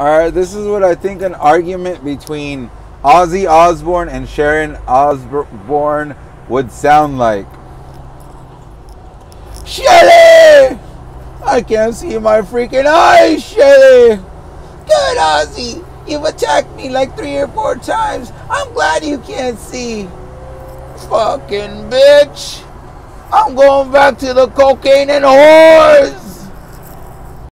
Alright, this is what I think an argument between Ozzy Osbourne and Sharon Osbourne would sound like. Shelly! I can't see my freaking eyes, Shelly! Good, Ozzy! You've attacked me like three or four times. I'm glad you can't see. Fucking bitch! I'm going back to the cocaine and whores!